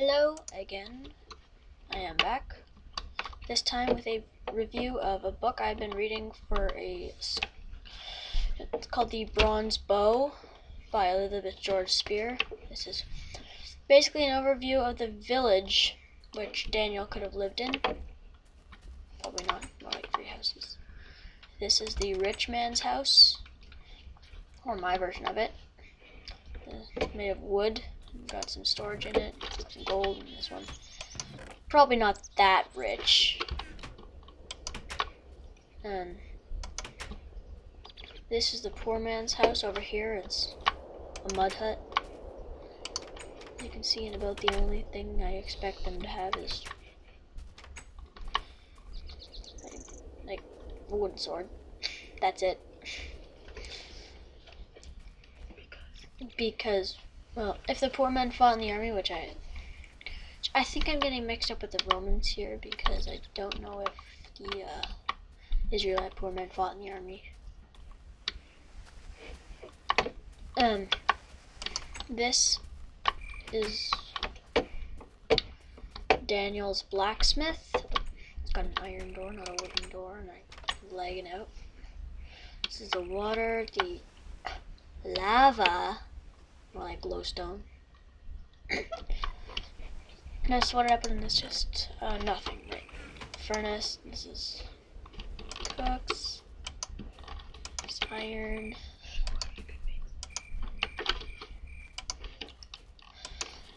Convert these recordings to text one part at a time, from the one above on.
Hello again. I am back. This time with a review of a book I've been reading for a. It's called The Bronze Bow by Elizabeth George Speare. This is basically an overview of the village which Daniel could have lived in. Probably not, more like three houses. This is the rich man's house, or my version of it. It's made of wood Got some storage in it. Some gold in this one. Probably not that rich. Um, this is the poor man's house over here. It's a mud hut. You can see in about the only thing I expect them to have is like a wooden sword. That's it. Because well, if the poor men fought in the army, which I, I think I'm getting mixed up with the Romans here because I don't know if the uh, Israelite poor men fought in the army. Um, this is Daniel's blacksmith. It's got an iron door, not a wooden door, and I'm lagging out. This is the water, the lava more like glowstone. That's what happened is just uh, nothing, right? Furnace, this is cooks, this iron.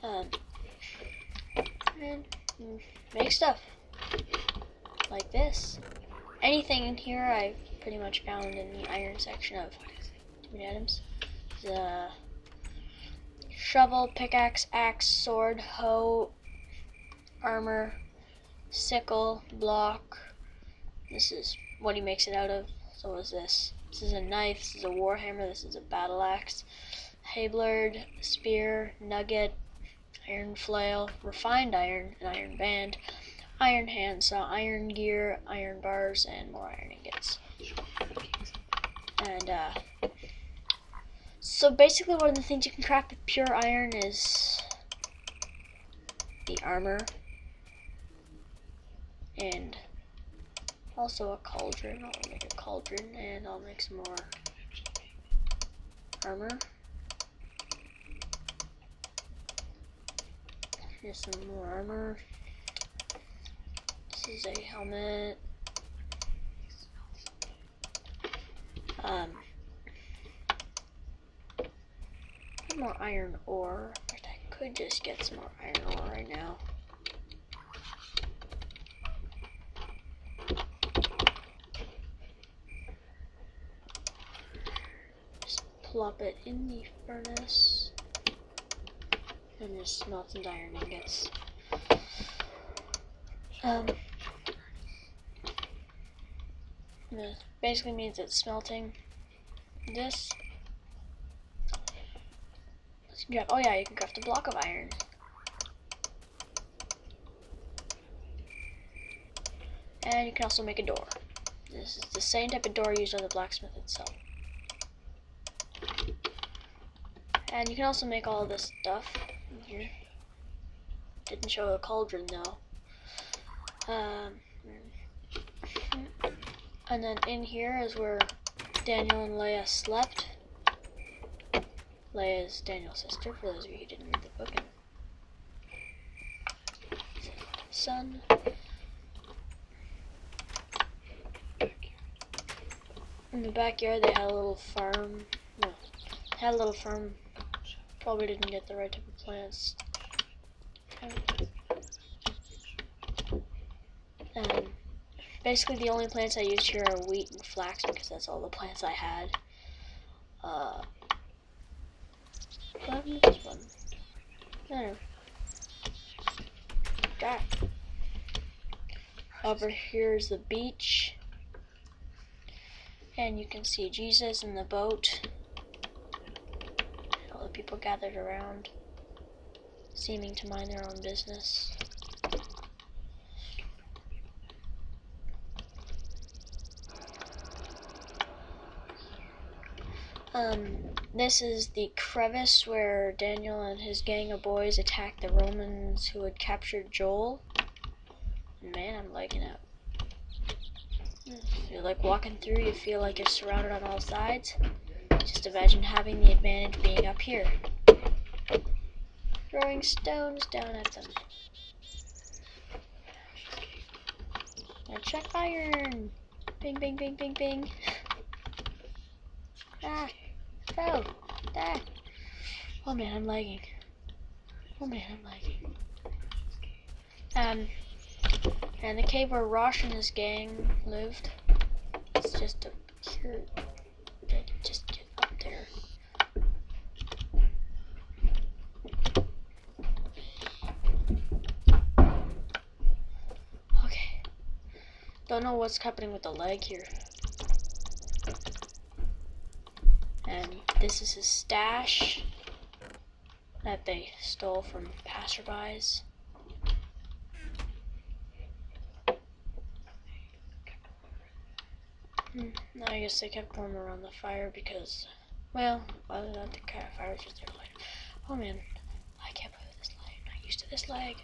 Um, and make stuff like this. Anything in here I've pretty much found in the iron section of Adams. The shovel, pickaxe, axe, sword, hoe, armor, sickle, block. This is what he makes it out of. So is this. This is a knife, this is a warhammer, this is a battle axe, halberd, spear, nugget, iron flail, refined iron, an iron band, iron handsaw, iron gear, iron bars, and more iron ingots. And uh, so basically one of the things you can craft with pure iron is the armor and also a cauldron. I'll make a cauldron and I'll make some more armor. Here's some more armor. This is a helmet. Um, more iron ore. I could just get some more iron ore right now. Just plop it in the furnace. And just smelt some iron ingots. Um, this basically means it's smelting. This oh yeah, you can craft a block of iron. And you can also make a door. This is the same type of door used on the blacksmith itself. And you can also make all this stuff here. Didn't show a cauldron though. Um, and then in here is where Daniel and Leah slept. Leah Daniel's sister, for those of you who didn't read the book. And son. In the backyard, they had a little farm. No, had a little farm. Probably didn't get the right type of plants. Um, basically, the only plants I used here are wheat and flax because that's all the plants I had. Uh, this one? There. Got. Over here is the beach. And you can see Jesus in the boat. All the people gathered around, seeming to mind their own business. Um, this is the crevice where Daniel and his gang of boys attacked the Romans who had captured Joel. Man, I'm liking it. You're like walking through, you feel like you're surrounded on all sides. Just imagine having the advantage being up here. Throwing stones down at them. Now check iron! Bing, bing, bing, bing, bing. Oh! Ah! Oh man, I'm lagging. Oh man, I'm lagging. Um, and the cave where Rosh and his gang lived. It's just a here. Just get up there. Okay. Don't know what's happening with the leg here. And this is his stash that they stole from passerbys. Hmm, I guess they kept warm around the fire because, well, other than the fire was just there lighter. Oh man, I can't believe this light. I'm not used to this leg.